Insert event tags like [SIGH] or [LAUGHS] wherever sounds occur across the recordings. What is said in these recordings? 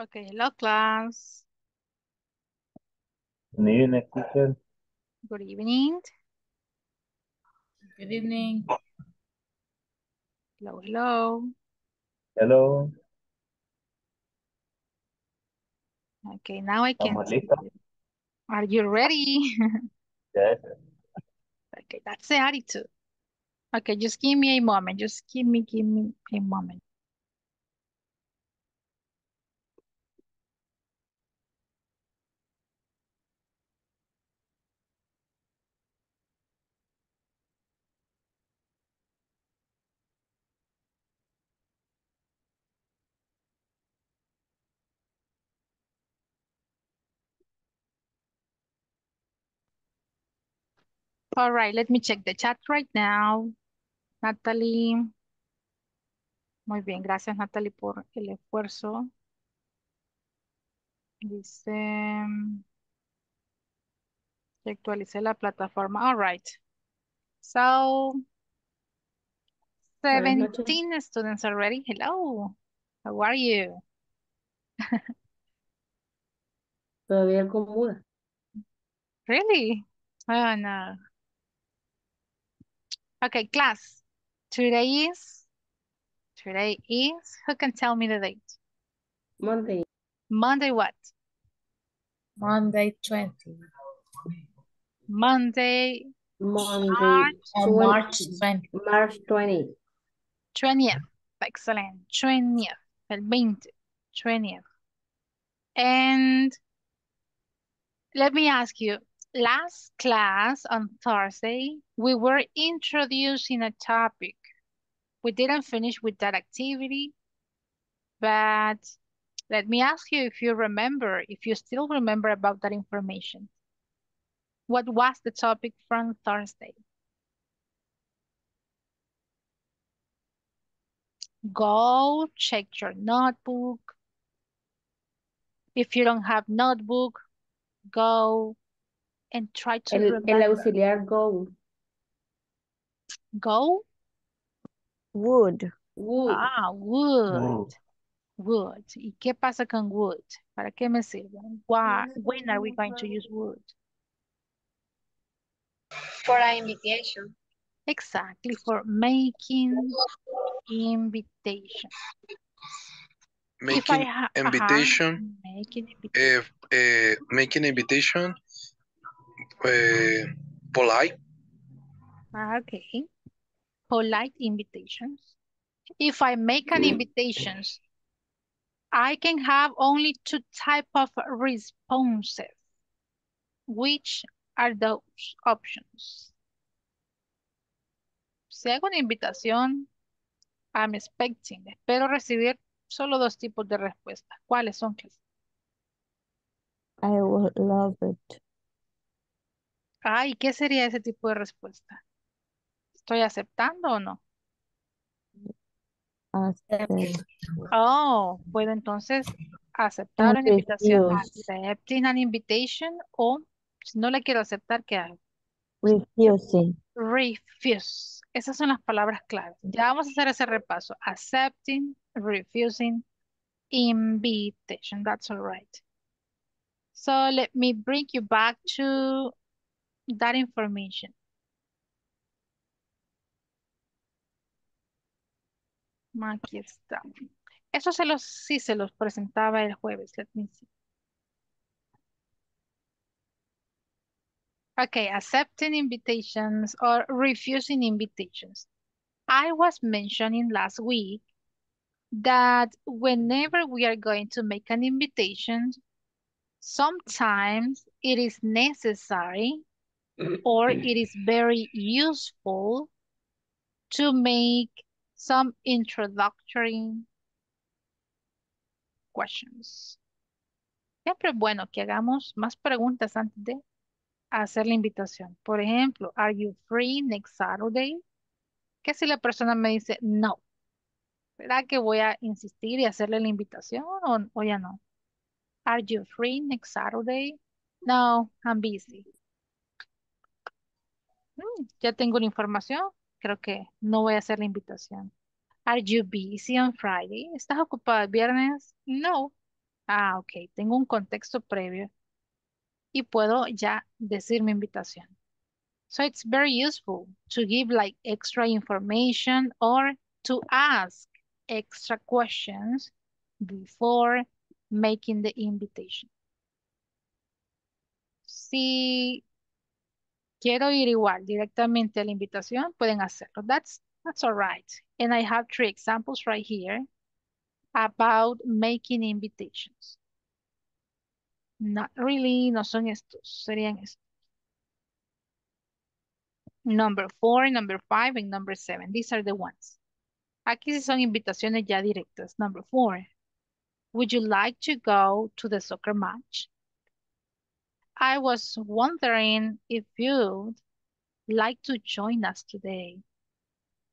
Okay, hello class. Good evening, teacher. Good evening. Good evening. Hello, hello. Hello. Okay, now I can ¿Estamos see listos? you. Are you ready? [LAUGHS] Yes. okay, that's the attitude. Okay, just give me a moment. Just give me, give me a moment. All right, let me check the chat right now. Natalie. Muy bien, gracias Natalie por el esfuerzo. Dice que actualicé la plataforma. All right. So, Buenas noches. 17 students already. Hello. How are you? Todavía con muda. Really? Oh, no. Okay, class. Today is, today is, who can tell me the date? Monday. Monday what? Monday 20. Monday, Monday. March On 20 March 20. March 20. 20th. Excellent. 20th. El 20. 20th. And let me ask you, last class on Thursday, we were introducing a topic. We didn't finish with that activity, but let me ask you if you remember, if you still remember about that information. What was the topic from Thursday? Go check your notebook. If you don't have notebook, go and try to El, el remember. auxiliar go. Go? Would. Would. Ah, would. Would. Would. ¿Y qué pasa con would? ¿Para qué me sirve? Why, when are we going to use would? For an invitation. Exactly, for making invitation. Making ha- ajá, invitation, making invitation. uh, uh, making invitation, uh, polite, Ah, Okay. Polite invitations. If I make an invitations, I can have only two type of responses. Which are those options? Si hago una invitación, I'm expecting, espero recibir solo dos tipos de respuesta. ¿Cuáles son? Cris? I would love it. Ay, ¿qué sería ese tipo de respuesta? ¿Estoy aceptando o no? Oh, puedo entonces aceptar una invitación. Accepting an invitation o si no le quiero aceptar, ¿qué hago? Refusing. Refuse. Esas son las palabras claves. Ya vamos a hacer ese repaso. Accepting, refusing, invitation. That's all right. So let me bring you back to that information. Aquí está. Eso se los, sí se los presentaba el jueves. Let me see. Okay, accepting invitations or refusing invitations. I was mentioning last week that whenever we are going to make an invitation, sometimes it is necessary or it is very useful to make some introductory questions. Siempre es bueno que hagamos más preguntas antes de hacer la invitación. Por ejemplo, are you free next Saturday? ¿Qué si la persona me dice no? ¿Verdad que voy a insistir y hacerle la invitación o, o ya no? Are you free next Saturday? No, I'm busy. Mm, ya tengo la información. Creo que no voy a hacer la invitación. Are you busy on Friday? ¿Estás ocupada el viernes? No, Ah, ok. Tengo un contexto previo y puedo ya decir mi invitación. So it's very useful to give like extra information or to ask extra questions before making the invitation. Si quiero ir igual directamente a la invitación, pueden hacerlo. That's, that's all right. And I have three examples right here about making invitations. Not really, no son estos, serían estos. Number four, number five, and number seven. These are the ones. Aquí sí son invitaciones ya directas. Number four. Would you like to go to the soccer match? I was wondering if you'd like to join us today.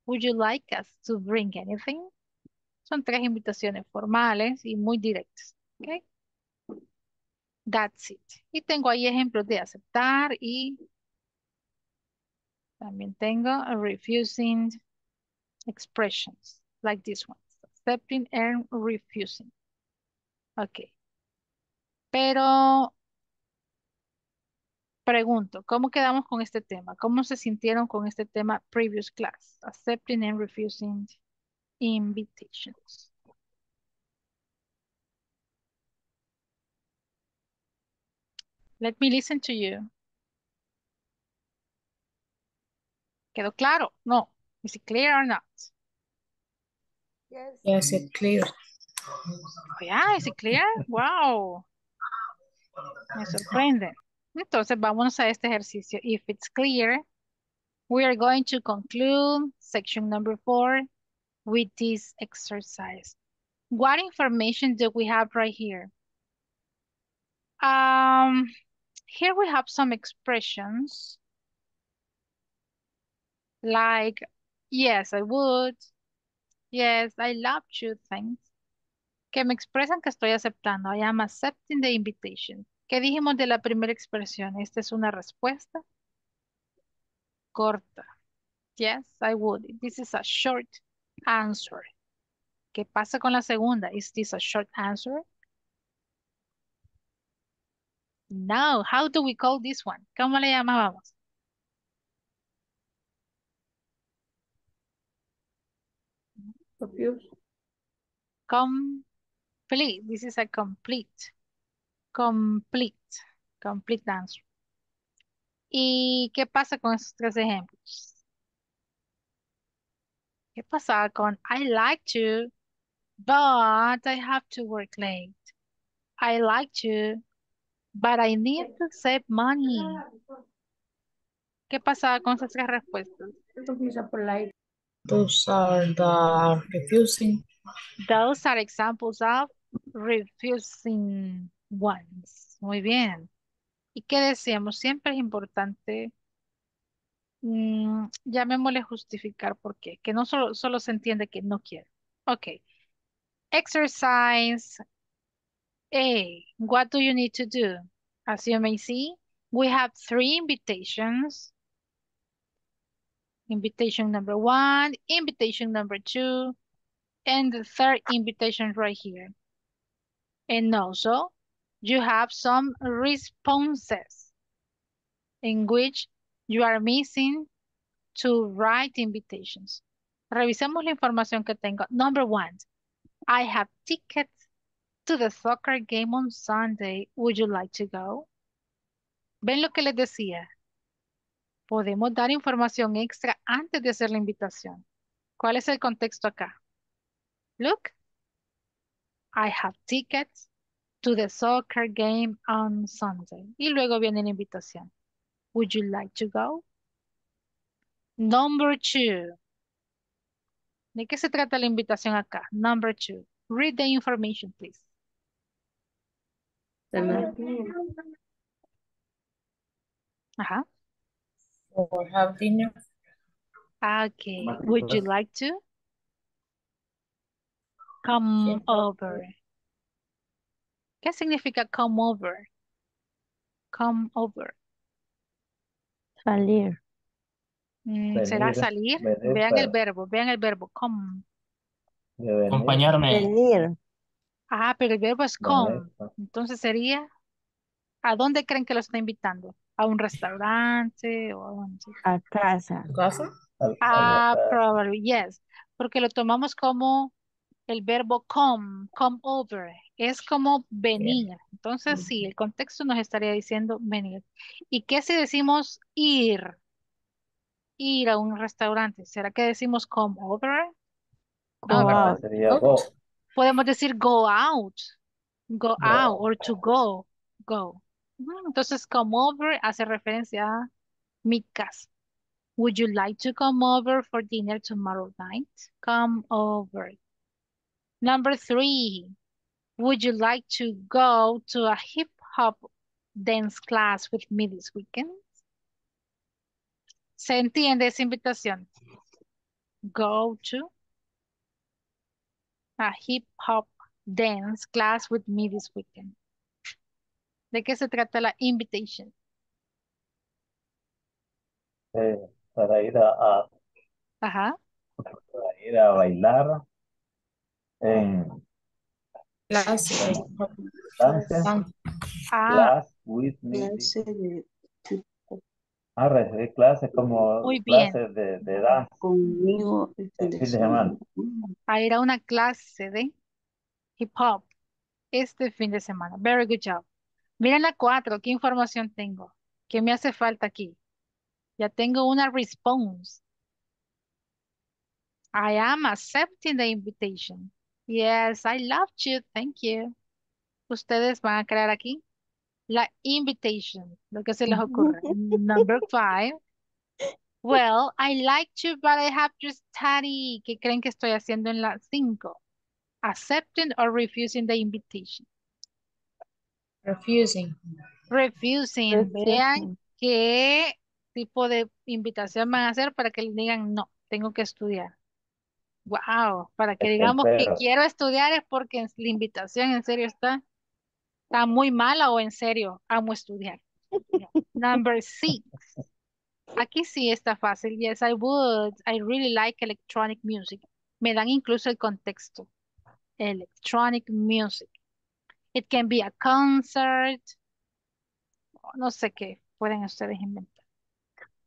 Would you like us to bring anything? Son tres invitaciones formales y muy directas. ¿ok? That's it. Y tengo ahí ejemplos de aceptar y también tengo refusing expressions like this one. Accepting and refusing. Ok. Pero pregunto, ¿cómo quedamos con este tema? ¿Cómo se sintieron con este tema previous class? Accepting and refusing invitations. Let me listen to you. ¿Quedó claro? No. Is it clear or not? Yes, it's clear. Oh, yeah, is it clear? Wow. Me sorprende. Entonces, vámonos a este ejercicio. If it's clear, we are going to conclude section number four with this exercise. What information do we have right here? Um, here we have some expressions like, yes, I would. Yes, I love to, thanks. Que me expresan que estoy aceptando. I am accepting the invitation. ¿Qué dijimos de la primera expresión? Esta es una respuesta corta. Yes, I would. This is a short answer. ¿Qué pasa con la segunda? Is this a short answer? No. How do we call this one? ¿Cómo le llamábamos? Confused. Complete. This is a complete. Complete. Complete answer. ¿Y qué pasa con esos tres ejemplos? ¿Qué pasa con I like to, but I have to work late? I like to, but I need to save money. ¿Qué pasa con esas tres respuestas? These are polite. Those are the refusing. Those are examples of refusing ones. Muy bien. ¿Y qué decíamos? Siempre es importante, mm, llamémosle justificar por qué, que no solo, solo se entiende que no quiere. Ok. Exercise A. What do you need to do? As you may see, we have three invitations. Invitation number one, invitation number two, and the third invitation right here. And also, you have some responses in which you are missing to write invitations. Revisemos la información que tengo. Number one, I have tickets to the soccer game on Sunday. Would you like to go? ¿Ven lo que les decía? Podemos dar información extra antes de hacer la invitación. ¿Cuál es el contexto acá? Look, I have tickets to the soccer game on Sunday. Y luego viene la invitación. Would you like to go? Number two. ¿De qué se trata la invitación acá? Number two. Read the information, please. Ajá. Or have dinner. Okay. Would you like to? Come over. ¿Qué significa come over? Come over. Salir. Mm, ¿Será salir? venir Vean el verbo, vean el verbo come. de venir. Acompañarme. Venir. Ah, pero el verbo es Venir, come. Entonces sería, ¿a dónde creen que lo está invitando? ¿A un restaurante o a dónde? A casa. ¿Tu casa? al- Ah, al- probably, yes. Porque lo tomamos como el verbo come, come over. Es como venir. Entonces, sí, el contexto nos estaría diciendo venir. ¿Y qué si decimos ir? Ir a un restaurante. ¿Será que decimos come over? No, out. Sería go. Podemos decir go out, go Go out, or to go, go. Entonces, come over hace referencia a mi casa. Would you like to come over for dinner tomorrow night? Come over. Number three, would you like to go to a hip hop dance class with me this weekend? ¿Se entiende esa invitación? Go to a hip hop dance class with me this weekend. ¿De qué se trata la invitation? Eh, para ir a, a- Ajá. para ir a bailar en Clase. dance San- Ah, class with me. Ah, recibir clases como Muy bien. clases de, de danza Conmigo el fin de semana. a ir a una clase de hip hop este fin de semana. Very good job. Miren la cuatro, ¿qué información tengo? ¿Qué me hace falta aquí? Ya tengo una response. I am accepting the invitation. Yes, I love you. Thank you. Ustedes van a crear aquí la invitation, lo que se les ocurre. Number five. Well, I like to, but I have to study. ¿Qué creen que estoy haciendo en la cinco? Accepting or refusing the invitation. Refusing. Refusing. Vean qué tipo de invitación van a hacer para que les digan no, tengo que estudiar. Wow, para que digamos que quiero estudiar es porque la invitación en serio está, está muy mala o en serio, amo estudiar. Number six. Aquí sí está fácil. Yes, I would. I really like electronic music. Me dan incluso el contexto. Electronic music. It can be a concert. No sé qué pueden ustedes inventar.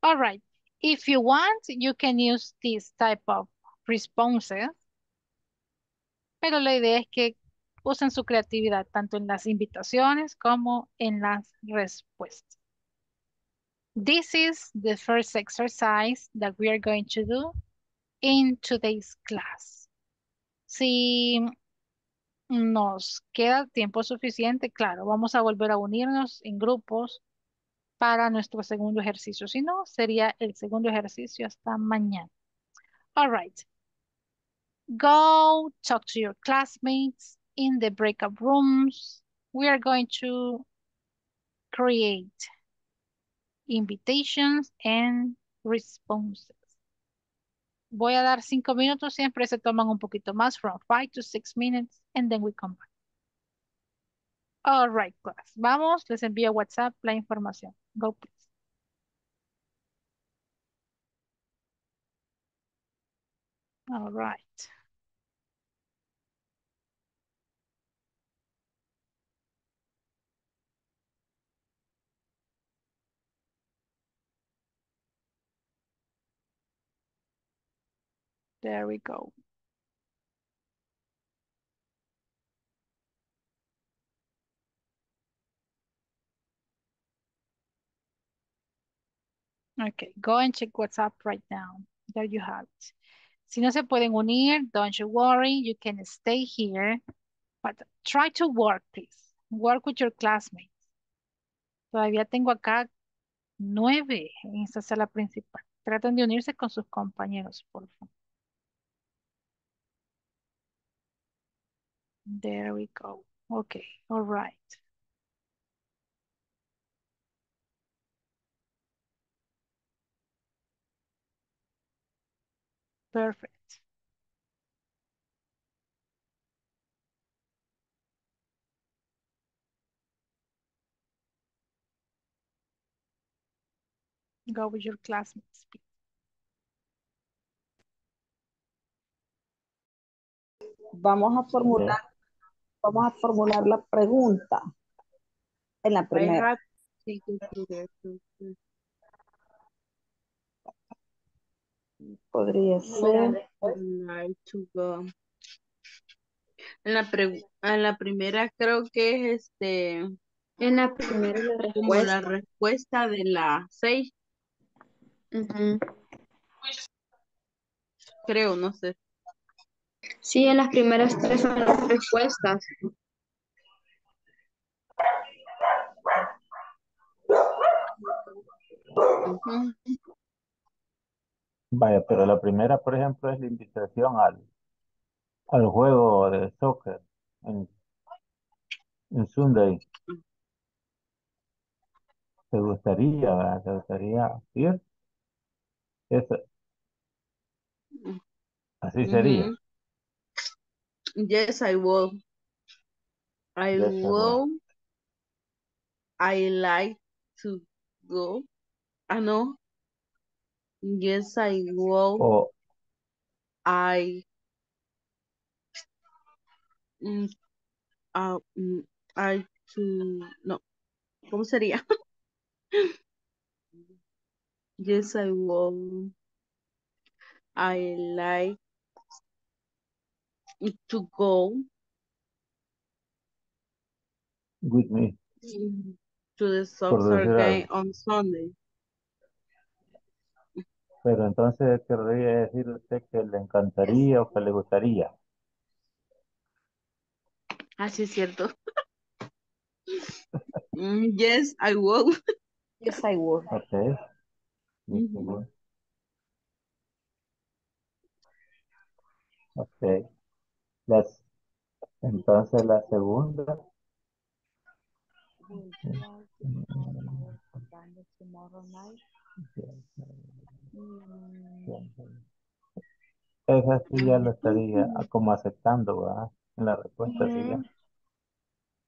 All right. If you want, you can use this type of responses. Pero la idea es que usen su creatividad tanto en las invitaciones como en las respuestas. This is the first exercise that we are going to do in today's class. Si nos queda tiempo suficiente, claro, vamos a volver a unirnos en grupos para nuestro segundo ejercicio. Si no, sería el segundo ejercicio hasta mañana. All right. Go talk to your classmates in the breakout rooms. We are going to create invitations and responses. Voy a dar cinco minutos, siempre se toman un poquito más, from five to six minutes, and then we come back. All right, class. Vamos, les envío WhatsApp la información. Go, please. All right. There we go. Okay, go and check WhatsApp right now. There you have it. Si no se pueden unir, don't you worry, you can stay here, but try to work, please. Work with your classmates. Todavía tengo acá nueve en esta sala principal. Traten de unirse con sus compañeros, por favor. There we go. Okay, all right. Perfect. Go with your classmates. please. Vamos a formular Vamos a formular la pregunta en la primera. Podría ser. to- like to go. En la, pre- en la primera creo que es este En la primera la como la respuesta. respuesta de la seis, Ujú. creo, no sé. Sí, en las primeras tres son las respuestas. Vaya, pero la primera, por ejemplo, es la invitación al, al juego de soccer en, en Sunday. ¿Te gustaría, verdad? ¿Te gustaría ir? Eso, así sería. Yes, I will. I Yes, will. I like to go. Ah, no. Yes, I will. O, I. mm, ah, mm, I to. No. ¿Cómo sería? [LAUGHS] Yes, I will. I like to go with me, mm, to the soccer game on Sunday. Pero entonces querría decir usted que le encantaría o que le gustaría. Ah, sí, es cierto. [LAUGHS] Mm, Yes, I will. Yes, I would. Ok. Yes, I Ujú. will. Ok. Las, entonces la segunda. Esa sí ya lo estaría como aceptando, ¿verdad? En la respuesta sí ya.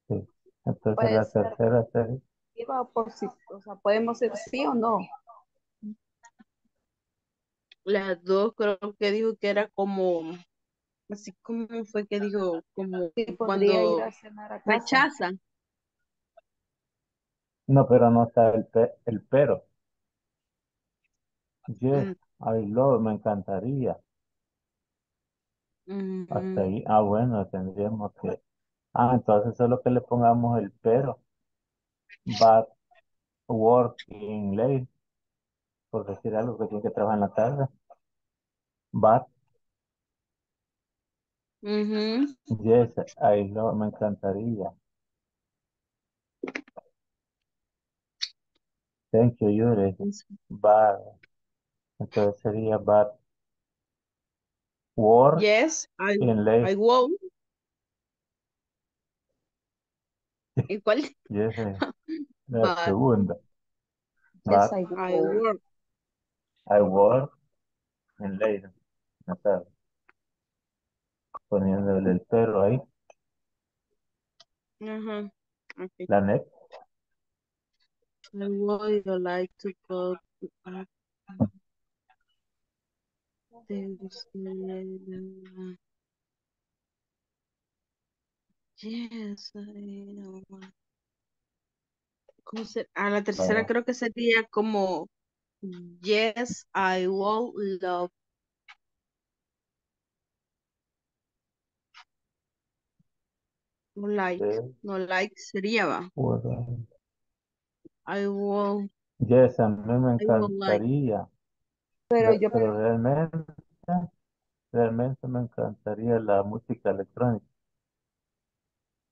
Sí. Entonces Puede la ser tercera sería. por sí. O sea, podemos ser sí o no. Las dos creo que dijo que era como, así como fue que dijo, como Sí, podría ir cuando a cenar a casa. rechazan. No, pero no está el, pe- el pero. Yes, Mm, I love, me encantaría. Hasta mm, ahí. Ah, bueno, tendríamos que. Ah, entonces solo que le pongamos el pero. But working late, por decir algo que tiene que trabajar en la tarde. But yes, I love, me encantaría. Thank you, Yuri. But, entonces sería but work Yes, I, in I late. will. ¿Y cuál? Yes, [LAUGHS] la But segunda. Yes, I I work. I work in late. en la tarde. Poniéndole el pero ahí. Ajá. Okay. La next. I would like to go to. Yes, I know. ¿Cómo se- A la tercera Vaya. creo que sería como Yes, I will love. No like. No like sería va. bueno. I will, Yes, a mí me like. encantaría, Pero yo, pero realmente, realmente me encantaría la música electrónica,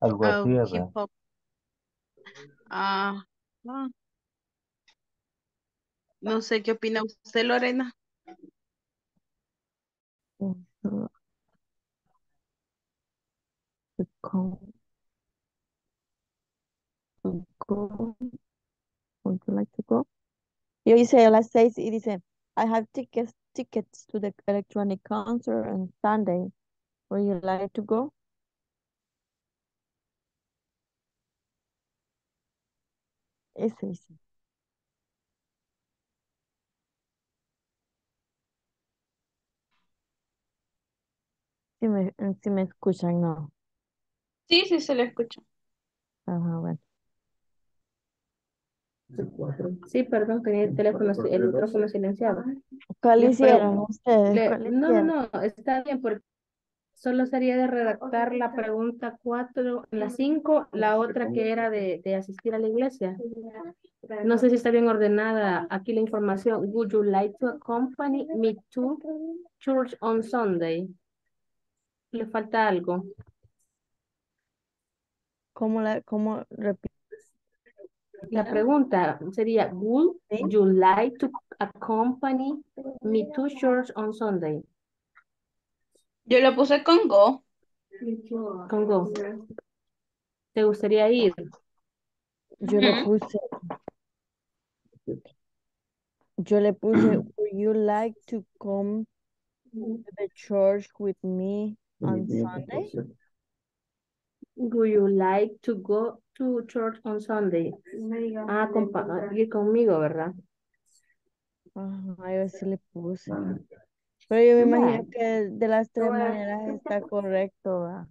algo Ah, así. Ah, ah, no sé qué opina usted, Lorena. Ujú. Go, go. Would you like to go? Yo hice las seis y dice, I have tickets, tickets to the electronic concert on Sunday. Would you like to go? Ese dice. Si me, si me escuchan, no. Sí, sí, se le escucha. Ajá, bueno. Sí, perdón, tenía el teléfono, el micrófono silenciado. ¿Cuál hicieron pregun- ustedes? le- ¿Cuál no, no, hicieron? no, está bien, porque solo sería de redactar la pregunta cuatro, la cinco, la otra que era de, de asistir a la iglesia. No sé si está bien ordenada aquí la información. Would you like to accompany me to church on Sunday? Le falta algo. ¿Cómo la, cómo repito? La pregunta sería, would you like to accompany me to church on Sunday? Yo lo puse con go. Con go. ¿Te gustaría ir? Yo le Ujú. puse, yo le puse, would you like to come to the church with me on Sunday? Would you like to go to church on Sunday? Ah, compa- ir conmigo, ¿verdad? Ajá, yo sí le puse. Pero yo me imagino que de las tres maneras está correcto, ¿va?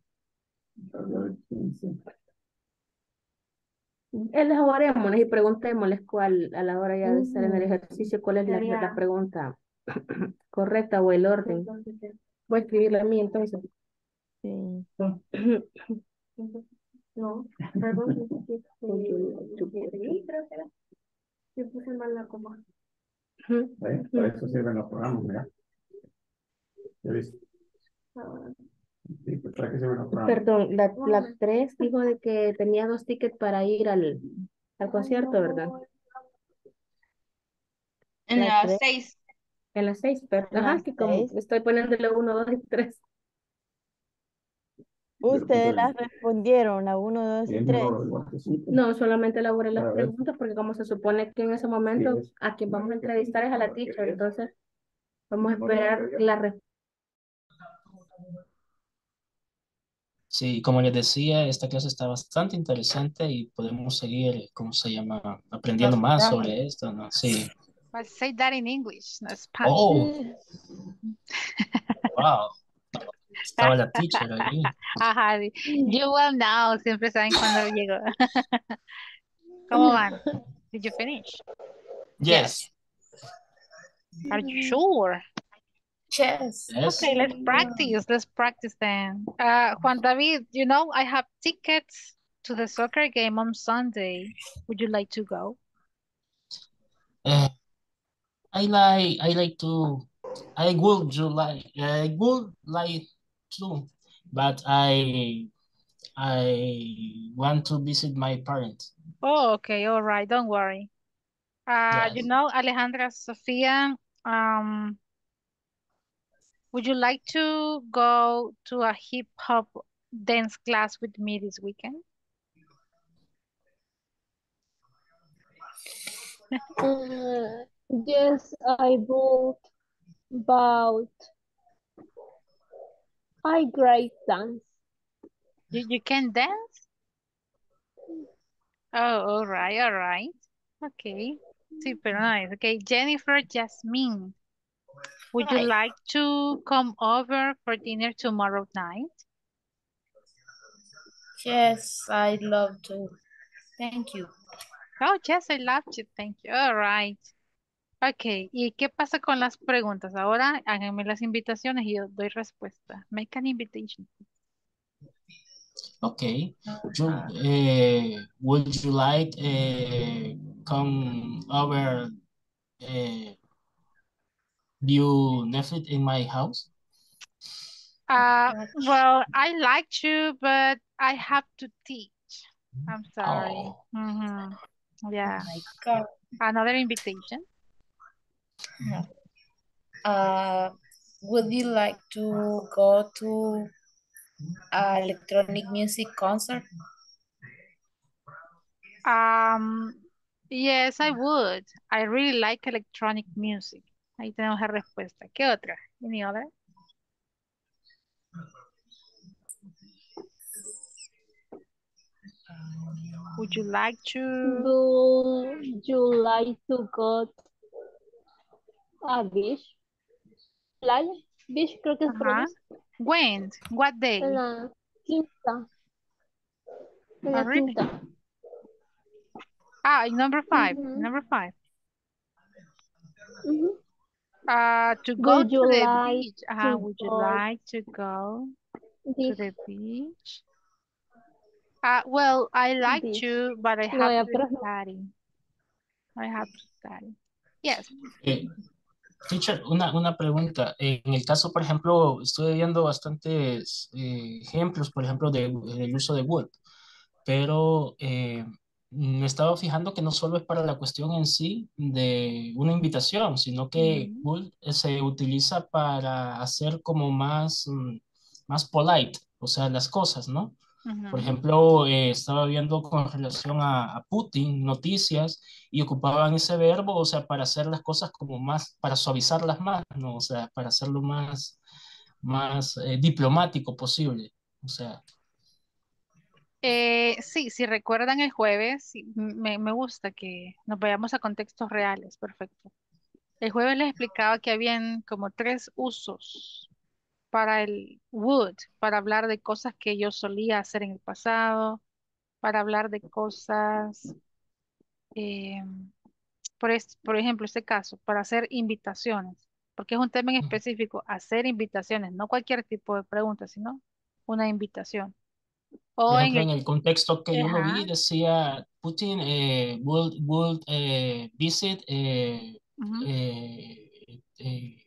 Elaborémosles y preguntémosles cuál, a la hora ya de estar en el ejercicio, cuál es la, la pregunta [CLEARS THROAT] correcta o el orden. Voy a escribirla a mí entonces. Sí. [CLEARS THROAT] No, perdón. Yo puse mal la coma. ¿Ves? Para eso sirven los programas, mira. ¿Ya viste? Sí, pues para qué sirven los programas. Perdón, la, la tres dijo de que tenía dos tickets para ir al, al concierto, ¿verdad? En La las tres. seis. En las seis, pero En ajá, que como estoy poniéndole uno, dos y tres. Ustedes las respondieron, la 1, 2 y Bien, 3. no, igual que sí, pues. No, solamente elaboré las preguntas porque como se supone que en ese momento a quien vamos a entrevistar es a la teacher, entonces vamos a esperar la respuesta. Sí, como les decía, esta clase está bastante interesante y podemos seguir, ¿cómo se llama? Aprendiendo más sobre esto, ¿no? Sí. But say that in English, no Spanish. Oh, [LAUGHS] wow. Estaba la teacher ahí. [LAUGHS] Ajá, you will know, siempre saben cuando llego. [LAUGHS] ¿Cómo van? Did you finish? Yes. Are you sure? Yes. Yes. Okay, let's practice. Let's practice then. Uh, Juan David, you know, I have tickets to the soccer game on Sunday. Would you like to go? Eh, I like I like to I would you like I would like to but I I want to visit my parents. Oh, okay, all right, don't worry. Uh, you know, Alejandra Sofia, um, would you like to go to a hip hop dance class with me this weekend? Uh, yes, I would, but I great dance. You you can dance? Oh, all right, all right. Okay. Super nice. Okay, Jennifer Jasmine, would you like to come over for dinner tomorrow night? Yes, I'd love to. Thank you. Oh, yes, I love you. Thank you. All right. Okay, ¿y qué pasa con las preguntas? Ahora háganme las invitaciones y yo doy respuesta. Make an invitation. Okay. You, uh, would you like uh, come over uh, view Netflix in my house? Uh, well, I like to, but I have to teach. I'm sorry. Oh, Mhm. Yeah. My God. Another invitation. No. Uh, would you like to go to a electronic music concert? Um, yes, I would. I really like electronic music. Ahí tenemos la respuesta. ¿Qué otra? Any other? Would you like to? Would you like to go to a beach? Playa? Beach creo que es Ajá. playa. When? What day? En la quinta. En Oh, la really? quinta. Ah, in number five. Ujú, Number five. ujú. Uh, to go Would to the like beach. Uh, to would you like to go to the beach? Uh, well, I like this? to, but I have ya, to study. I have to study. Yes. Teacher, una, una pregunta. En el caso, por ejemplo, estoy viendo bastantes eh, ejemplos, por ejemplo, de, del uso de would, pero eh, me estaba fijando que no solo es para la cuestión en sí de una invitación, sino que Ujú, would eh, se utiliza para hacer como más, mm, más polite, o sea, las cosas, ¿no? Por ejemplo, eh, estaba viendo con relación a, a Putin noticias y ocupaban ese verbo, o sea, para hacer las cosas como más, para suavizarlas más, ¿no? O sea, para hacerlo más, más eh, diplomático posible. O sea, Eh, sí, si recuerdan el jueves, me, me gusta que nos vayamos a contextos reales, perfecto. El jueves les explicaba que habían como tres usos para el would, para hablar de cosas que yo solía hacer en el pasado, para hablar de cosas, eh, por, es- por ejemplo, este caso, para hacer invitaciones, porque es un tema en específico, hacer invitaciones, no cualquier tipo de pregunta, sino una invitación. O ejemplo, en el, el contexto que yo lo vi, decía Putin eh, will, will, eh, visit eh, eh,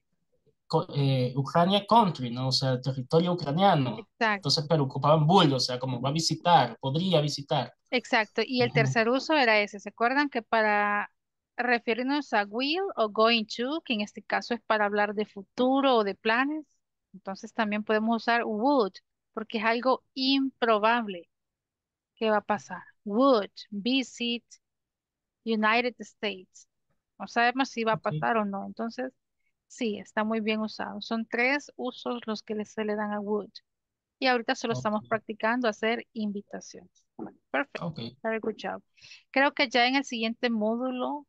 eh, Ucrania country, ¿no? O sea, territorio ucraniano. exacto, Entonces, pero ocupaban will, o sea, como va a visitar, podría visitar. exacto. Y el Ujú. tercer uso era ese. ¿Se acuerdan que para referirnos a will o going to, que en este caso es para hablar de futuro o de planes, entonces también podemos usar would, porque es algo improbable que va a pasar. Would visit United States. No sabemos si va a pasar o no. Entonces, sí, está muy bien usado. Son tres usos los que se le dan a would. Y ahorita solo estamos practicando hacer invitaciones. Perfecto. ok. Very good job. Creo que ya en el siguiente módulo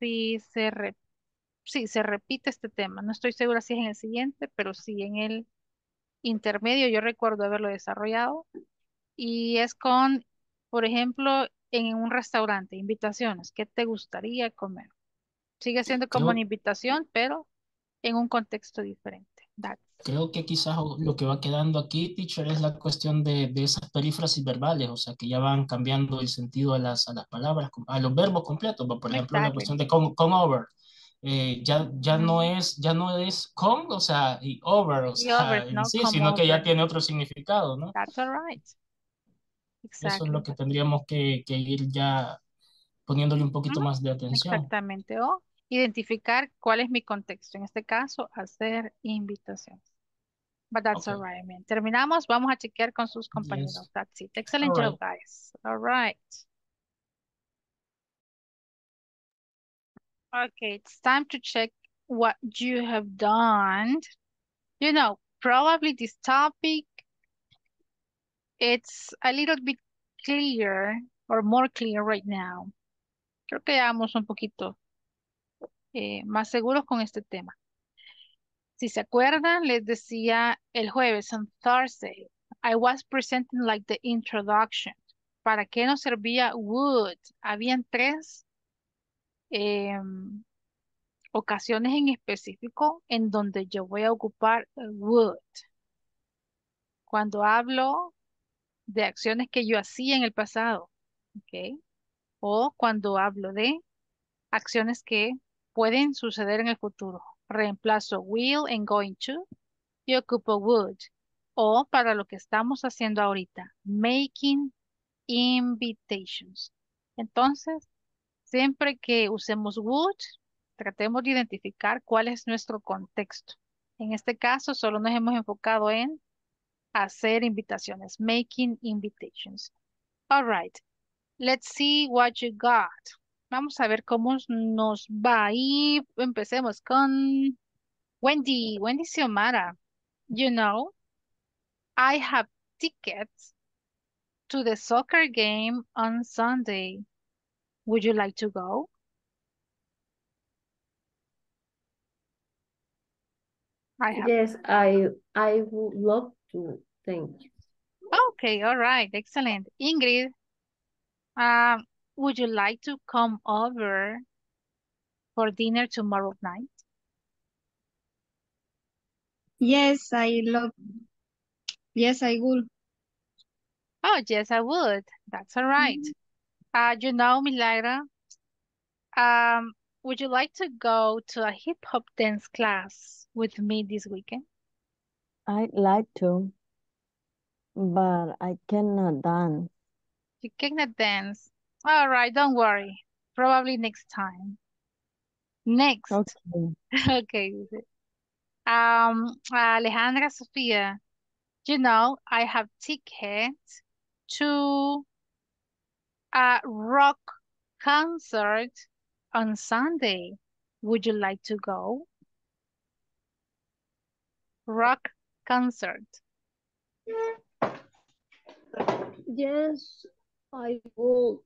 sí se, re- sí se repite este tema. No estoy segura si es en el siguiente, pero sí en el intermedio yo recuerdo haberlo desarrollado. Y es con, por ejemplo, en un restaurante, invitaciones. ¿Qué te gustaría comer? Sigue siendo como una Creo, invitación, pero en un contexto diferente. That's creo que quizás lo que va quedando aquí, teacher, es la cuestión de, de esas perífrasis verbales, o sea, que ya van cambiando el sentido a las, a las palabras, a los verbos completos. Por ejemplo, la exactly. cuestión de come, come over. eh, ya, ya no es, ya no es come, o sea, y over, o Y over, sea, en no sí, sino que ya over. tiene otro significado, ¿no? That's all right. Eso es Exactly. lo que tendríamos que, que ir ya poniéndole un poquito Ujú, más de atención. Exactamente. O identificar cuál es mi contexto. En este caso, hacer invitaciones. But that's all Ok, right, man. Terminamos. Vamos a chequear con sus compañeros. yes, That's it. all Excellent job, right. guys. All right. Okay, it's time to check what you have done. You know, probably this topic, it's a little bit clear or more clear right now. Creo que ya vamos un poquito eh, más seguros con este tema. Si se acuerdan, les decía el jueves, on Thursday, I was presenting like the introduction. ¿Para qué nos servía would? Habían tres em, ocasiones en específico en donde yo voy a ocupar would. Cuando hablo de acciones que yo hacía en el pasado, ¿ok? O cuando hablo de acciones que pueden suceder en el futuro. Reemplazo will en going to y ocupo would. O para lo que estamos haciendo ahorita, making invitations. Entonces, siempre que usemos would, tratemos de identificar cuál es nuestro contexto. En este caso, solo nos hemos enfocado en hacer invitaciones, making invitations. All right, let's see what you got. Vamos a ver cómo nos va. Y empecemos con Wendy, Wendy Xiomara. You know, I have tickets to the soccer game on Sunday. Would you like to go? I have. Yes, I I would love to. Thank you. Okay, all right, excellent. Ingrid, um, would you like to come over for dinner tomorrow night? Yes, I love. Yes, I will. Oh, yes, I would. That's all right. Uh, you know, Milagro, um, would you like to go to a hip hop dance class with me this weekend? I'd like to, but I cannot dance. You cannot dance. All right, don't worry. Probably next time. Next. Okay. [LAUGHS] Okay. Um, Alejandra Sofía, you know, I have tickets to a rock concert on Sunday. Would you like to go? Rock concert. Yes, I would.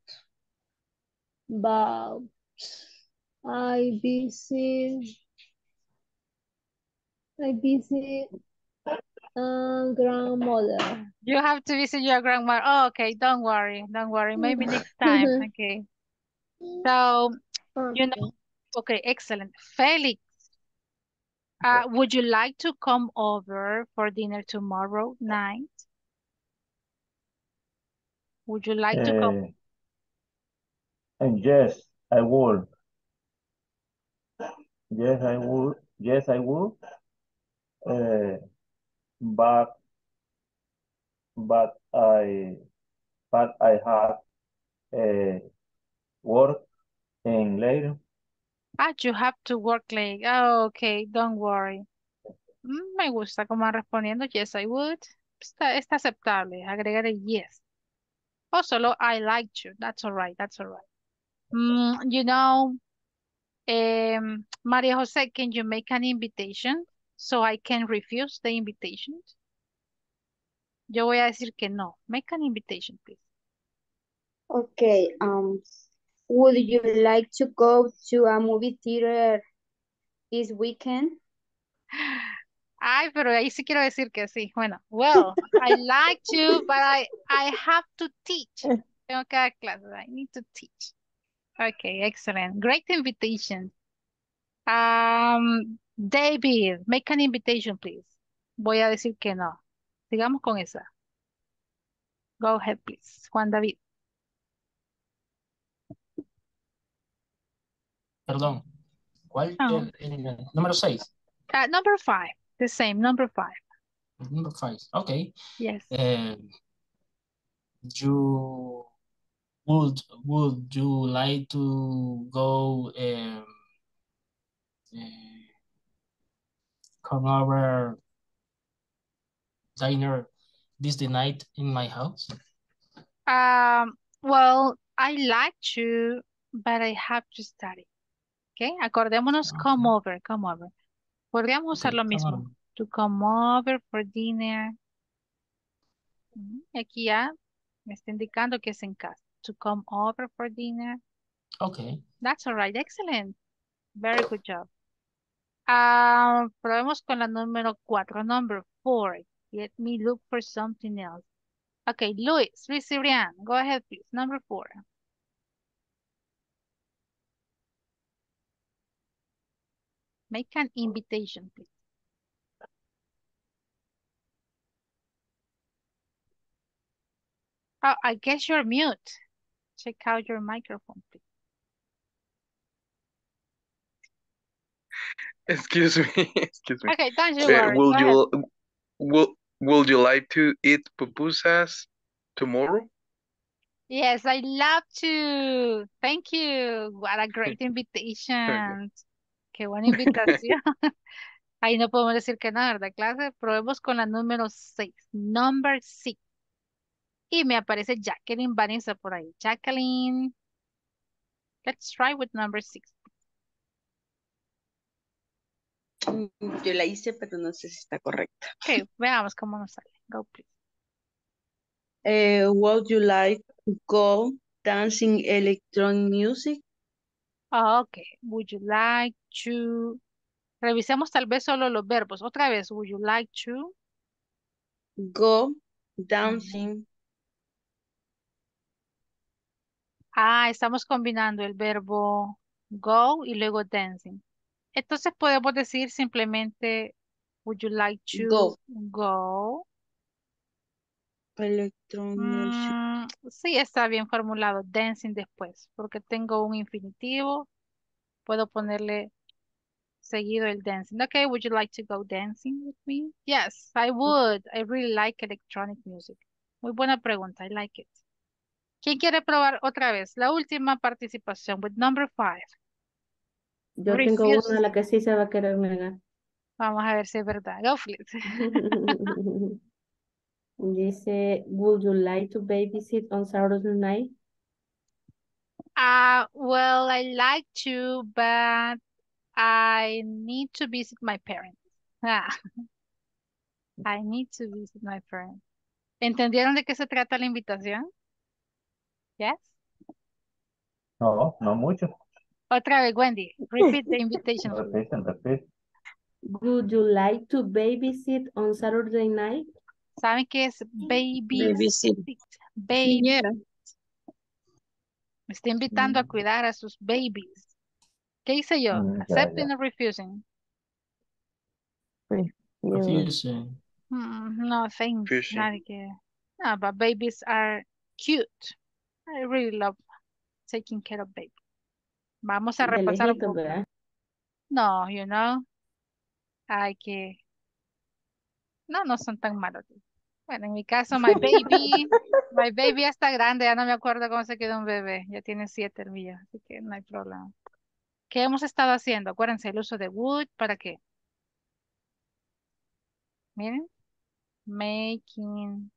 But I busy. I busy uh, grandmother. You have to visit your grandma. Oh, okay, don't worry, don't worry. Maybe [LAUGHS] next time. Okay. So, you know, okay, excellent. Felix, uh, would you like to come over for dinner tomorrow night? Would you like to come? And yes, I would. Yes, I would. Yes, I would. Uh, but but I but I have uh, work in later. Ah, you have to work late. Oh, okay, don't worry. Mm, Me gusta como respondiendo. Yes, I would. Está, está aceptable. Agregaré yes. O solo I like to. That's all right. That's all right. Mm, you know, um, Maria Jose, can you make an invitation so I can refuse the invitation? Yo voy a decir que no. Make an invitation, please. Okay, um, would you like to go to a movie theater this weekend? Ay, pero ahí sí quiero decir que sí. Bueno, well, I like to, but I, I have to teach. [LAUGHS] Tengo que dar clases. I need to teach. Okay, excellent. Great invitation. Um, David, make an invitation, please. Voy a decir que no. Sigamos con esa. Go ahead, please. Juan David. Perdón. ¿Cuál? Oh. El, el número 6. Uh, number five, the same, number five. Number 5. Ok. Yes. Eh, you would would you like to go um, eh, come over dinner this the night in my house? Um, well, I like to, but I have to study. Okay, acordémonos, come over, come over. Podríamos usar lo mismo. To come over for dinner. Aquí ya me está indicando que es en casa. To come over for dinner. Okay. That's all right. Excellent. Very good job. Ah, probemos con la número cuatro. Number four. Let me look for something else. Okay, Luis, Luis Cibrian, go ahead, please. Number four. Make an invitation, please. Oh, I guess you're mute. Check out your microphone, please. Excuse me, [LAUGHS] excuse me. Okay, don't you Uh, will Go you will will you like to eat pupusas tomorrow? Yes, I love to. Thank you. What a great invitation. [LAUGHS] Qué buena invitación. [LAUGHS] Ahí no podemos decir que nada, ¿verdad, clase? Probemos con la número 6. Number 6. Y me aparece Jacqueline Vanessa por ahí. Jacqueline. Let's try with number 6. Mm, Yo la hice, pero no sé si está correcta. Ok, veamos cómo nos sale. Go, please. Eh, would you like to go dancing electronic music? Ok. Would you like to... Revisemos tal vez solo los verbos. Otra vez. Would you like to... Go Dancing. Ah, estamos combinando el verbo go y luego dancing. Entonces podemos decir simplemente, would you like to Go. go? Mm, sí, está bien formulado, dancing después, porque tengo un infinitivo, puedo ponerle seguido el dancing. Okay, would you like to go dancing with me? Yes, I would. I really like electronic music. Muy buena pregunta, I like it. ¿Quién quiere probar otra vez? La última participación with number five. Yo tengo Refuse. una a la que sí se va a querer negar. Vamos a ver si es verdad. Go. [LAUGHS] Dice, would you like to babysit on Saturday night? Uh, well, I like to, but I need to visit my parents. Ah. I need to visit my parents. ¿Entendieron de qué se trata la invitación? Yes? No, no mucho. Otra vez, Wendy. Repeat the invitation. Repeat and repeat. Would you like to babysit on Saturday night? ¿Saben qué es baby? Babysit. Baby. Niñera. Me está invitando a Mm. cuidar a sus babies. ¿Qué hice yo? Mm, ya, Accepting ya. or refusing? Refusing. Mm, no, thanks. Refusing. Nadie. No, but babies are cute. I really love taking care of babies. Vamos a repasar un poco. No, you know. Hay que... No, no son tan malos. Bueno, en mi caso, my [LAUGHS] baby, my baby ya está grande, ya no me acuerdo cómo se quedó un bebé. Ya tiene siete el mío, así que no hay problema. ¿Qué hemos estado haciendo? Acuérdense, el uso de would, ¿para qué? Miren. Making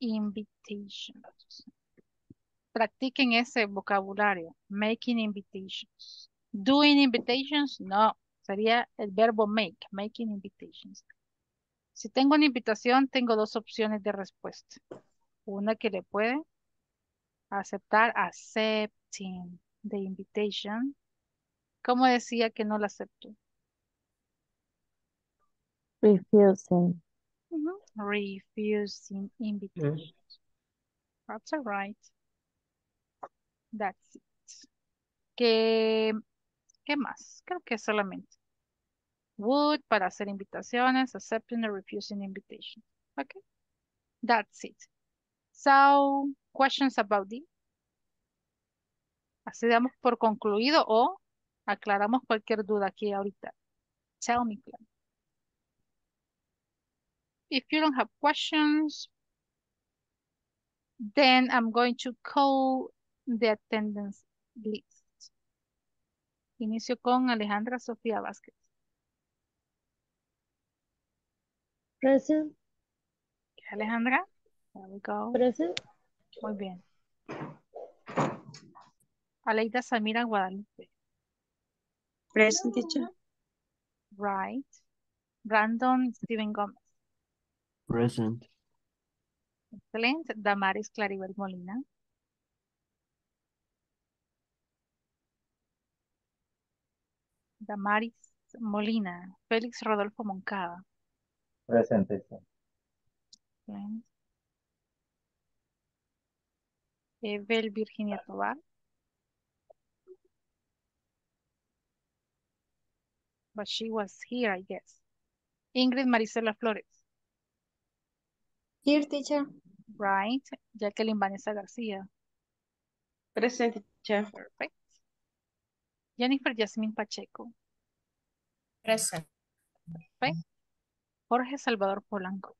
invitations. Practiquen ese vocabulario. Making invitations. Doing invitations, no. Sería el verbo make, making invitations. Si tengo una invitación, tengo dos opciones de respuesta. Una que le puede aceptar, accepting the invitation. ¿Cómo decía que no la acepto? Refusing. Refusing invitations. That's all right. That's it. ¿Qué, qué más? Creo que solamente. Would para hacer invitaciones, accepting or refusing invitation. Okay. That's it. So, questions about this? Así damos por concluido o aclaramos cualquier duda aquí ahorita. Tell me, Clara. If you don't have questions, then I'm going to call the attendance list. Inicio con Alejandra Sofía Vázquez. Present. Alejandra, there we go. Present. Muy bien. Aleida Samira Guadalupe. Present teacher. Right. Brandon Steven Gómez. Present. Excelente. Damaris Claribel Molina. Damaris Molina. Félix Rodolfo Moncada. Presente. Excelente. Evel Virginia Tobar. But she was here, I guess. Ingrid Marisela Flores. Here, teacher. Right. Jacqueline Vanessa García. Present teacher. Perfect. Jennifer Yasmin Pacheco. Present. Perfect. Jorge Salvador Polanco.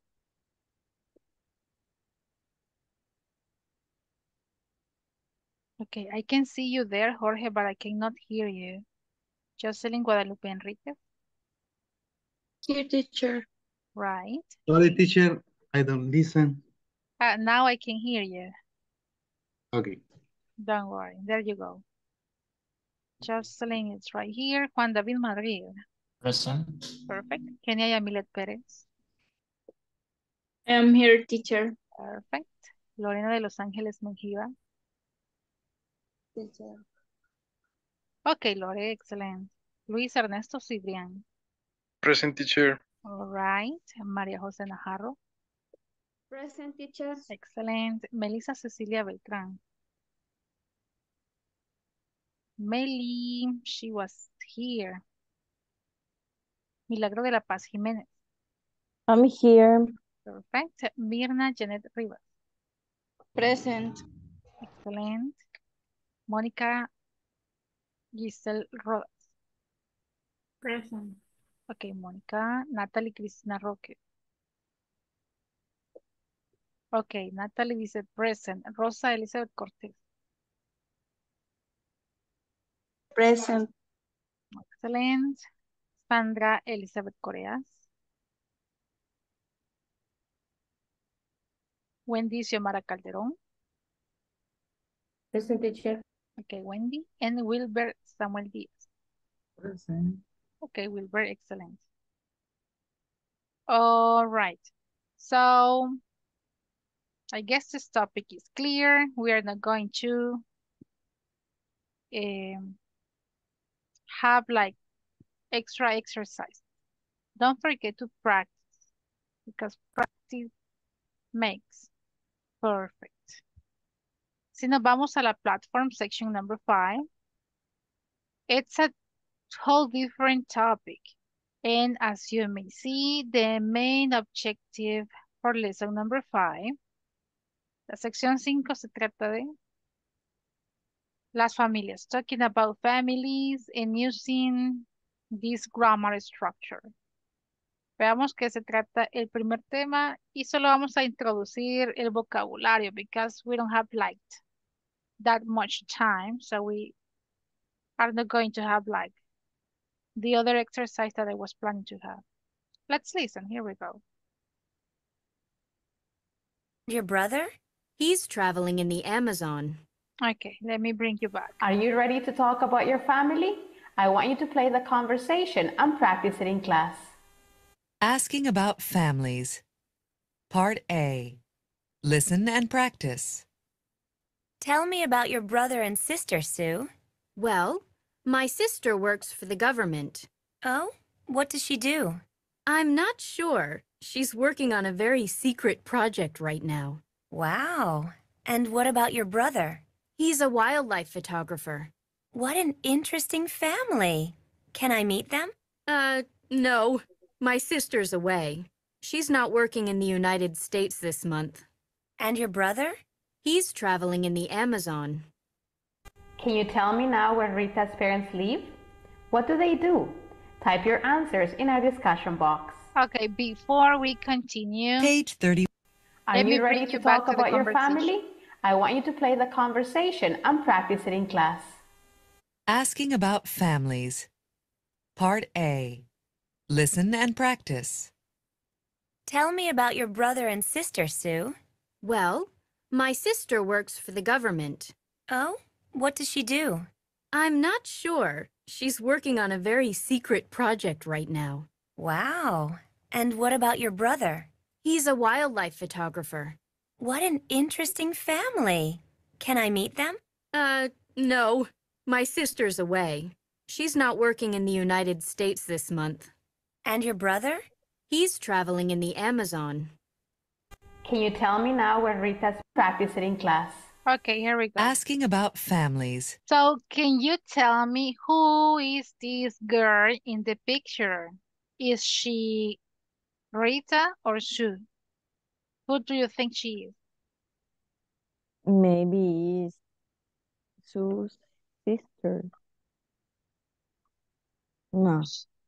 Okay, I can see you there, Jorge, but I cannot hear you. Jocelyn Guadalupe Enriquez. Here teacher. Right. Sorry, teacher, I don't listen. Uh, now I can hear you. Okay. Don't worry. There you go. Jocelyn is right here. Juan David Madrid. Present. Perfect. Kenia Yamilet Pérez. I'm here teacher. Perfect. Lorena de Los Ángeles Mejía. Teacher. Ok, Lore, excelente. Luis Ernesto Cibrián. Present teacher. All right. María José Najarro. Present teacher. Excelente. Melissa Cecilia Beltrán. Meli, she was here. Milagro de la Paz Jiménez. I'm here. Perfect. Mirna Janet Rivas. Present. Excelente. Mónica Giselle Rodas. Present. Ok, Mónica. Natalie Cristina Roque. Ok, Natalie dice present. Rosa Elizabeth Cortés. Present. Excelente. Sandra Elizabeth Coreas. Wendy Xiomara Calderón. Present teacher. Ok, Wendy. And Wilbert Samuel Díaz. Present. Okay, Wilber, excellent. All right. So I guess this topic is clear. We are not going to um, have like extra exercise. Don't forget to practice because practice makes perfect. Si nos vamos a la platform section number five, it's a whole different topic. And as you may see, the main objective for lesson number five, la sección 5 se trata de las familias, talking about families and using this grammar structure. Veamos qué se trata el primer tema y solo vamos a introducir el vocabulario because we don't have like that much time, so we are not going to have like the other exercise that I was planning to have. Let's listen. Here we go. Your brother? He's traveling in the Amazon. Okay, let me bring you back. Are you ready to talk about your family? I want you to play the conversation and practice it in class. Asking about families. Part A. Listen and practice. Tell me about your brother and sister, Sue. Well, my sister works for the government. Oh? What does she do? I'm not sure. She's working on a very secret project right now. Wow. And what about your brother? He's a wildlife photographer. What an interesting family. Can I meet them? Uh, no. My sister's away. She's not working in the United States this month. And your brother? He's traveling in the Amazon. Can you tell me now when Rita's parents leave? What do they do? Type your answers in our discussion box. Okay, before we continue, Page 30. Are Let me you ready bring to you back talk to about your family? I want you to play the conversation and practice it in class. Asking about families. Part A. Listen and practice. Tell me about your brother and sister, Sue. Well, my sister works for the government. Oh? What does she do? I'm not sure. She's working on a very secret project right now. Wow. And what about your brother? He's a wildlife photographer. What an interesting family. Can I meet them? Uh, no. My sister's away. She's not working in the United States this month. And your brother? He's traveling in the Amazon. Can you tell me now when Rita's practicing in class? okay, here we go. Asking about families. So, can you tell me who is this girl in the picture? Is she Rita or Sue? Who do you think she is? Maybe it's Sue's sister. No.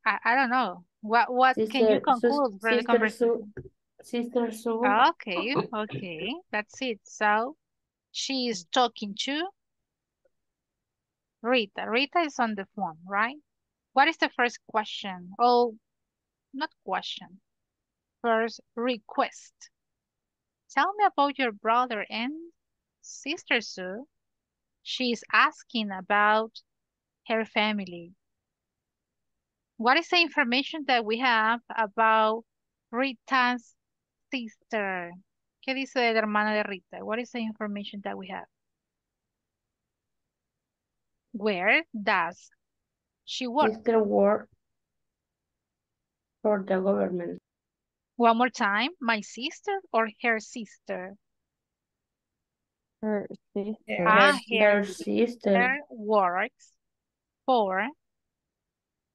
I, I don't know. What what can you conclude from the sister conversation? Sue. Sister Sue. Okay, okay, that's it. So she is talking to Rita. Rita is on the phone, right? What is the first question? Oh, not question. First request. Tell me about your brother and sister Sue. She's asking about her family. What is the information that we have about Rita's sister? ¿Qué dice de la hermana de Rita? What is the information that we have? Where does she work? Sister work for the government. One more time. My sister or her sister? Her sister. Ah, her, Her sister. her works for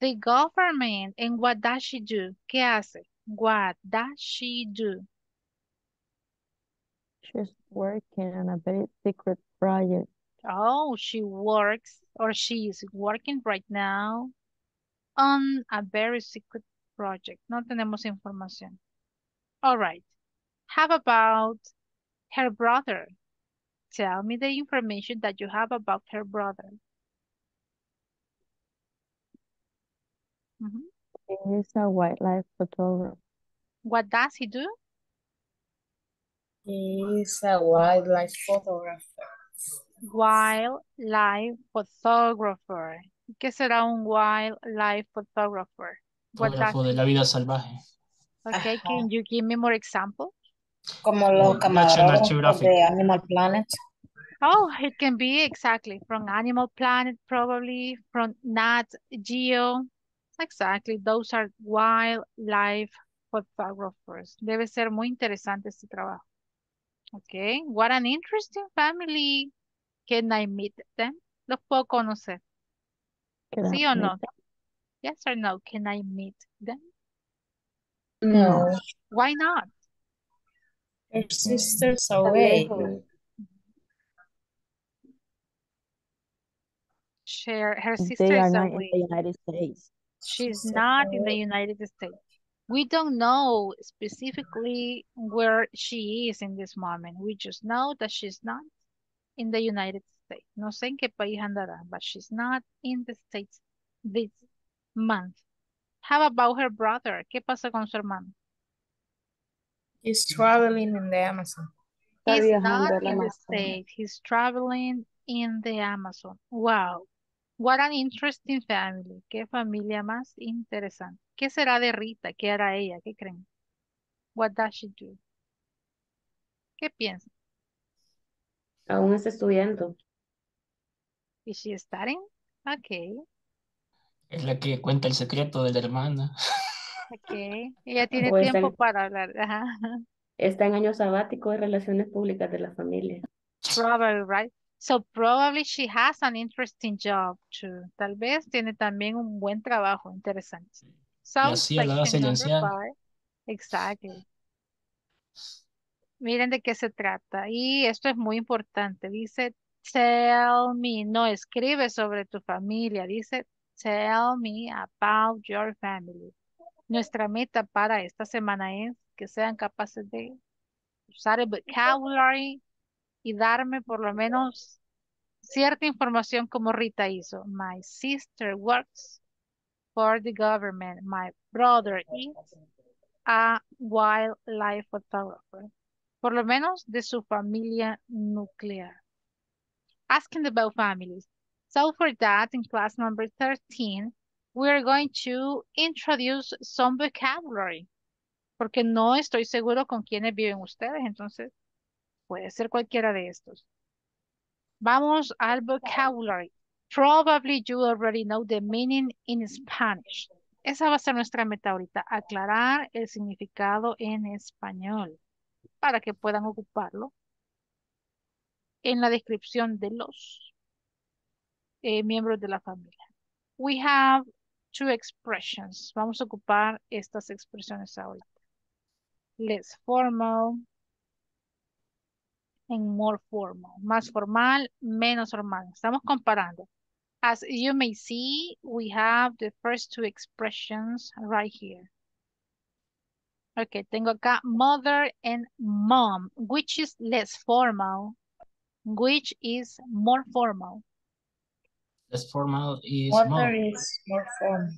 the government. And what does she do? ¿Qué hace? What does she do? She's working on a very secret project. Oh, she works or she is working right now on a very secret project. No tenemos información. All right. How about her brother? Tell me the information that you have about her brother. Mhm. He's a wildlife photographer. What does he do? He is a wildlife photographer. Wildlife photographer. ¿Qué será un wildlife photographer? What Fotógrafo de la vida salvaje. Okay, can you give me more examples? Como los National de Animal Planet. Oh, it can be exactly from Animal Planet, probably from Nat Geo. Exactly, those are wildlife photographers. Debe ser muy interesante este trabajo. Okay, what an interesting family. Can I meet them? Los puedo conocer. Can I ¿Sí o meet no? Yes or no? Can I meet them? No. Mm. Why not? Her sister's away. lejos. Share her They sister are is not in away. the United States. She's She's not in the. United States. We don't know specifically where she is in this moment. We just know that she's not in the United States. No sé en qué país andará, but she's not in the States this month. How about her brother? ¿Qué pasa con su hermano? He's traveling in the Amazon. Está He's viajando not in the Amazonas. States. He's traveling in the Amazon. Wow. What an interesting family. Qué familia más interesante. ¿Qué será de Rita? ¿Qué hará ella? ¿Qué creen? What does she do? ¿Qué piensan? Aún está estudiando. Is she studying? Okay, Es la que cuenta el secreto de la hermana. [LAUGHS] okay. Ella tiene está tiempo en, para hablar. Ajá. [LAUGHS] está en año sabático de relaciones públicas de la familia. Probably, right? So probably she has an interesting job too. Tal vez tiene también un buen trabajo interesante. Y So así five. Exactly. Miren de qué se trata. Y esto es muy importante. Dice, tell me. No escribe sobre tu familia. Dice, tell me about your family. Nuestra meta para esta semana es que sean capaces de usar el vocabulary y darme por lo menos cierta información como Rita hizo. My sister works for the government. My brother is a wildlife photographer. Por lo menos de su familia nuclear. Asking about families. So for that, in class number 13, we are going to introduce some vocabulary. Porque no estoy seguro con quiénes viven ustedes, entonces puede ser cualquiera de estos. Vamos al vocabulary. Probably you already know the meaning in Spanish. Esa va a ser nuestra meta ahorita, aclarar el significado en español para que puedan ocuparlo en la descripción de los eh, miembros de la familia. We have two expressions. Vamos a ocupar estas expresiones ahorita. Less formal and more formal. Más formal, menos formal. Estamos comparando. As you may see, we have the first two expressions right here. Okay, tengo acá mother and mom. Which is less formal? Which is more formal? Less formal is Mother mom. is more formal.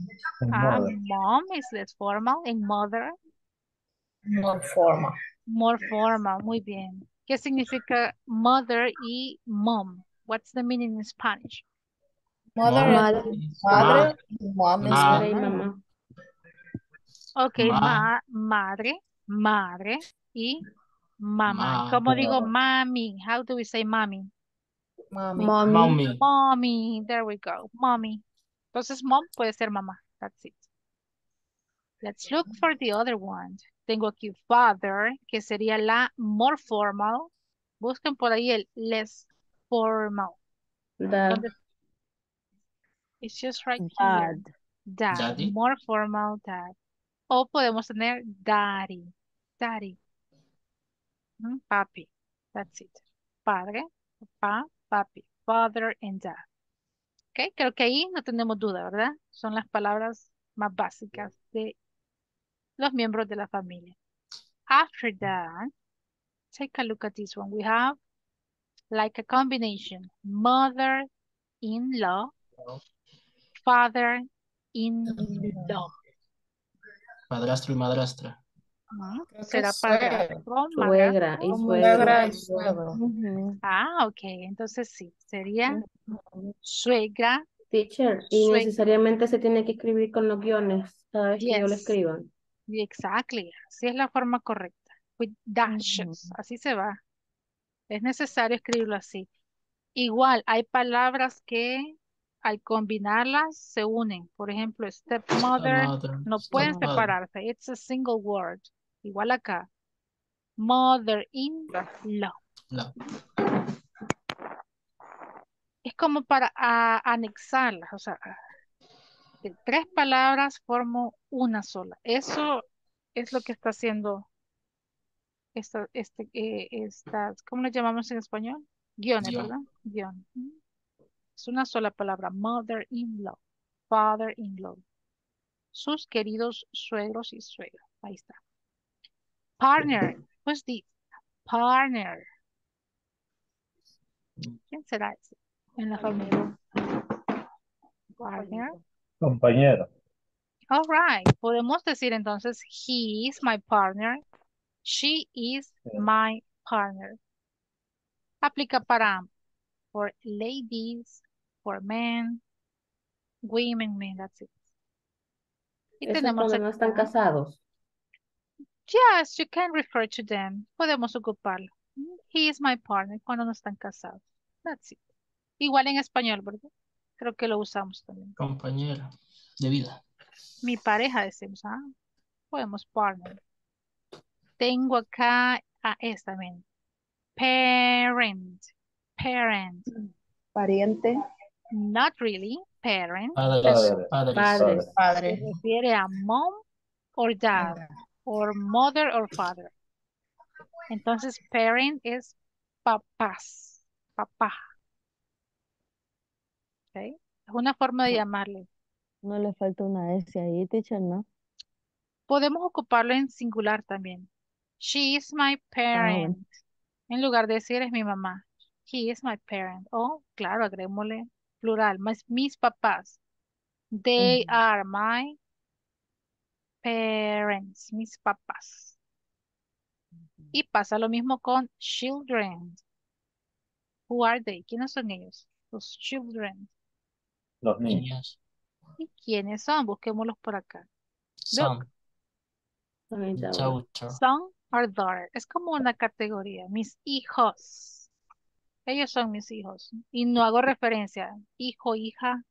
Ah, mom is less formal and mother More formal. more formal. Muy bien. ¿Qué significa mother y mom? What's the meaning in Spanish? Mother Mom and Madre. is Mom is Madre mother. mamá. Okay, Ma. ma, madre, madre y mamá. Ma. ¿Cómo digo mami? How do we say mami? Mommy. Mommy. Mommy. Mommy, there we go, mommy. Entonces, mom puede ser mamá. That's it. Let's look for the other one. Tengo aquí father, que sería la more formal. Busquen por ahí el less formal. Dad. It's just right here. Dad. Dad, Daddy. more formal dad. O podemos tener daddy, daddy. Mm, Papi, that's it. Padre, papá, papi, father and dad. Ok, creo que ahí no tenemos duda, ¿verdad? Son las palabras más básicas de los miembros de la familia. After that, take a look at this one. We have like a combination, mother-in-law, father-in-law. Padrastro y madrastra. Será es suegra. y suegro. Suegra y suegro. Ujú. Ah, ok, entonces sí, sería suegra, Teacher, y Suegra. necesariamente se tiene que escribir con los guiones cada vez que yo lo Yes. escriba. exactly, así es la forma correcta, with dashes, así se va. Es necesario escribirlo así. Igual, hay palabras que al combinarlas se unen. Por ejemplo, stepmother, Mother, no pueden stepmother. separarse. It's a single word. Igual acá. Mother-in-law. La- Es como para anexarlas. O sea, de tres palabras formo una sola. Eso es lo que está haciendo esta, este, eh, estas, ¿cómo le llamamos en español? Guiones, Guión. ¿verdad? Guión. Es una sola palabra, mother-in-law, father-in-law. Sus queridos suegros y suegras. Ahí está. Partner. Who's this? Partner. ¿Quién será ese en la familia? Partner. Compañero. All right. Podemos decir entonces, he is my partner. She is my partner. Aplica para. For ladies, for men, women, men, that's it. Y tenemos cuando no están casados. Yes, you can refer to them. Podemos ocuparlo. He is my partner cuando no están casados. That's it. Igual en español, ¿verdad? Creo que lo usamos también. Compañera de vida. Mi pareja decimos, ah, podemos partner. Tengo acá a esta también. Parent. Parent. Pariente. Not really. Parent. Padres. Padres. Padres. Padres. Se refiere a mom or dad. Or mother or father. Entonces, parent es papás. Papá. ¿Ok? Es una forma de llamarle. No le falta una S ahí, teacher, ¿no? Podemos ocuparlo en singular también. She is my Ah, parent. En lugar de decir es mi mamá. He is my parent. O, claro, agreguémosle plural. Mis, mis papás. They are my parents. Mis papás. Y pasa lo mismo con children. Who are they? ¿Quiénes son ellos? Los children. Los niños. ¿Y quiénes son? Busquémoslos por acá. Son. Son or daughter. Es como una categoría. Mis hijos. Ellos son mis hijos. Y no hago referencia. Hijo, hija,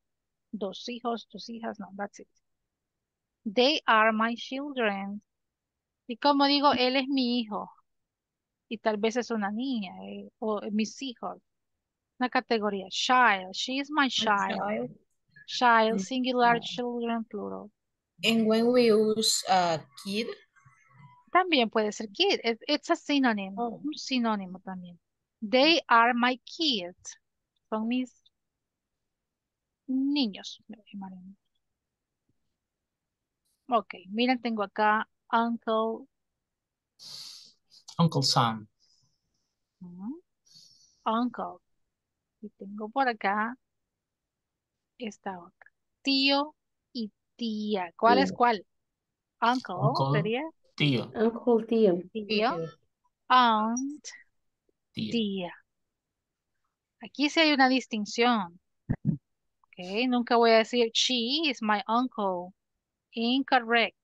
dos hijos, dos hijas. No, that's it. They are my children. Y como digo, él es mi hijo. Y tal vez es una niña. eh, o mis hijos. Una categoría. Child. She is my child. Child. Child, singular, children, plural. And when we use uh, kid, También puede ser kid. It- It's a synonym. Oh. Un sinónimo también. They are my kids. Son mis niños. me. Ok, miren, tengo acá uncle, Uncle Sam. uncle. Y tengo por acá esta otra. Tío y tía. ¿Cuál es cuál? Uncle Uncle. sería Tío. Uncle, tío. tío. Aunt, Tío. tía. Aquí sí hay una distinción. Ok, nunca voy a decir she is my uncle. Incorrect.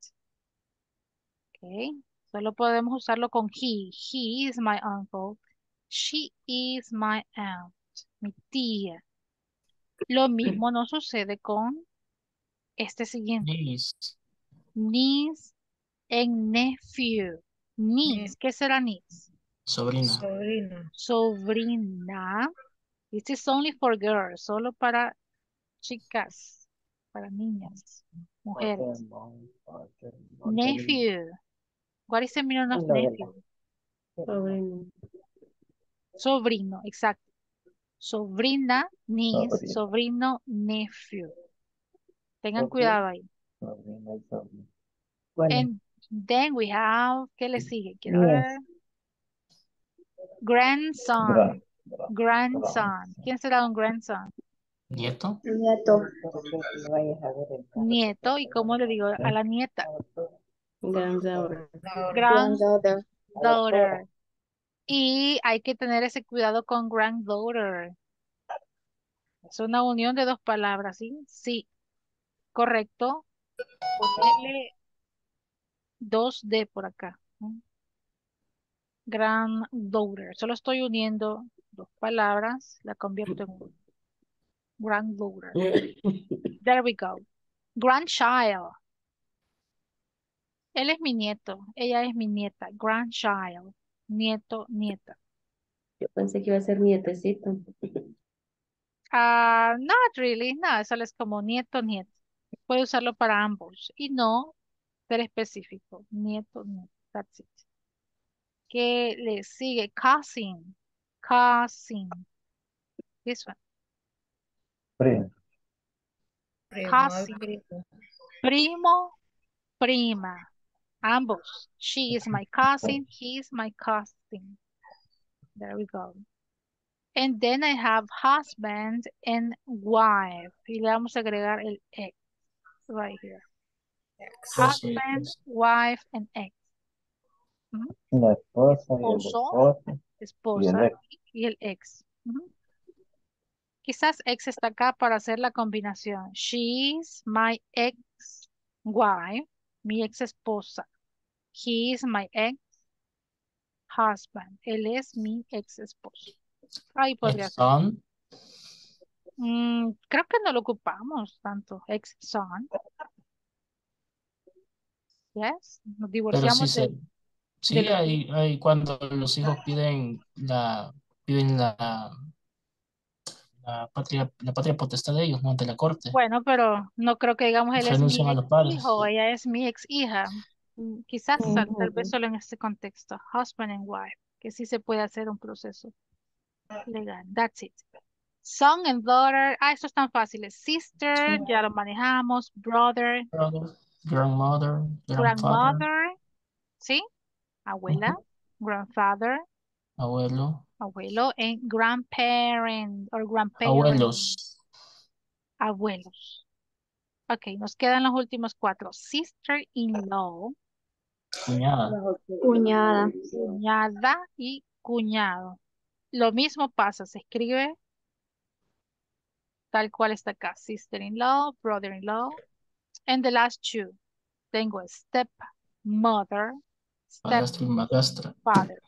Ok, solo podemos usarlo con he. He is my uncle. She is my aunt. Mi tía. Lo mismo no sucede con este siguiente. Niece. Niece En nephew. Niece. ¿Qué será niece? Sobrina. Sobrino. Sobrina. This is only for girls. Solo para chicas. Para niñas. Mujeres. Nephew. What is the meaning of nephew? Sobrino. Sobrino, exacto. Sobrina, niece, Sobrino. sobrino, nephew. Tengan cuidado ahí. Sobrina y sobrino. And then we have, ¿qué le sigue? Quiero ver. Grandson. Gran- Grandson. ¿Quién será un grandson? Nieto. Nieto. Nieto. ¿Y cómo le digo a la nieta? Granddaughter. Granddaughter. Y hay que tener ese cuidado con granddaughter. Es una unión de dos palabras, ¿sí? Sí. Correcto. Ponerle dos D por acá. Granddaughter. Solo estoy uniendo dos palabras, la convierto en una. Granddaughter. There we go. Grandchild. Él es mi nieto, ella es mi nieta. Grandchild. Nieto, nieta. Yo pensé que iba a ser nietecito. Ah, not really. No, eso es como nieto, nieto. Puede usarlo para ambos. Y no ser específico. Nieto, nieto. That's it. ¿Qué le sigue? Cousin. Cousin. This one. Primo. Primo, prima. Ambos. She is my cousin. He is my cousin. There we go. And then I have husband and wife. Y le vamos a agregar el ex. Right here. Husband, wife, and ex. La esposa y el Esposo. Y el esposa ex. y el ex. Quizás ex está acá para hacer la combinación. She is my ex wife, mi ex esposa. He is my ex husband. Él es mi ex esposo. Ahí podría ser. Ex-son. Mm, creo que no lo ocupamos tanto. Ex son. Yes. Nos sí divorciamos se, de, de sí hay, hay cuando los hijos piden la, piden la, la patria, la patria potestad de ellos, no ante la corte. Bueno, pero no creo que digamos él es mi ex hijo ella es mi ex hija. Mm, Quizás tal, tal vez solo en este contexto. Husband and wife. Que sí se puede hacer un proceso legal. That's it. Son and daughter. Ah, estos están fáciles. Sister, ya lo manejamos. Brother, Brother, grandmother, grandfather, grandmother. ¿Sí? Abuela. Grandfather. abuelo, Abuelo. And grandparent or grandparent. abuelos, Abuelos. Ok, nos quedan los últimos cuatro. Sister-in-law, cuñada, Cuñada. cuñada y cuñado. Lo mismo pasa, se escribe tal cual está acá. Sister-in-law, brother-in-law. And the last two. Tengo stepmother, padrastro y madrastra. stepfather.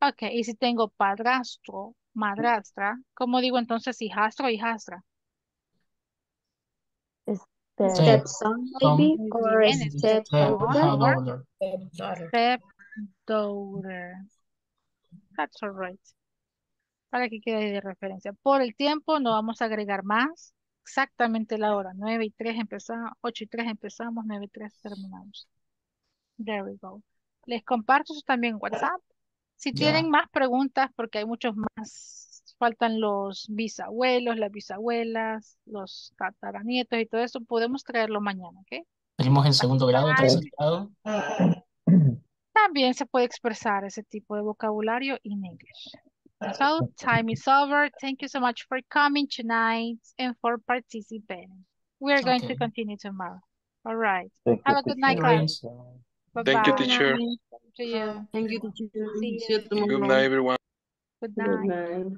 Ok, y si tengo padrastro, madrastra, ¿cómo digo entonces hijastro o hijastra? Stepson, maybe, Son, or Bien, stepdaughter. ajá, daughter. Stepdaughter. Stepdaughter. That's all right. Para que quede de referencia. Por el tiempo no vamos a agregar más. Exactamente la hora. 9 y 3 empezamos, 8 y 3 empezamos, 9 y 3 terminamos. There we go. Les comparto eso también en WhatsApp. Si tienen Ya, más preguntas, porque hay muchos más, faltan los bisabuelos, las bisabuelas, los tataranietos y todo eso, podemos traerlo mañana, ¿ok? venimos en segundo grado, tercer grado. [COUGHS] También se puede expresar ese tipo de vocabulario in English. So, time is over. Thank you so much for coming tonight and for participating. We are going to continue tomorrow. All right. Thank you, Have a good night, guys. Thank you, teacher. To you. Thank you, teacher. See See you you. Good night, everyone. Good Good night. night.